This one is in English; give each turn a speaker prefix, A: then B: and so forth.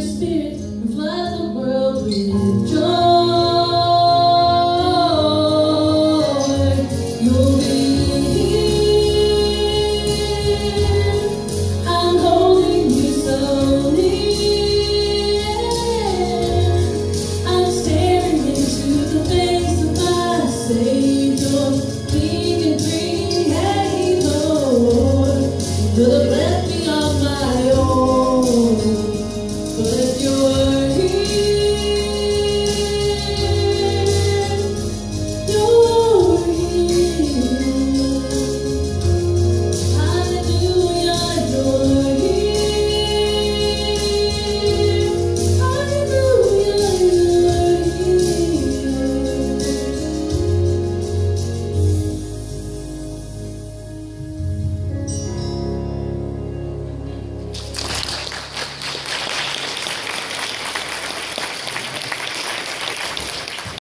A: your spirit and flood the world with joy.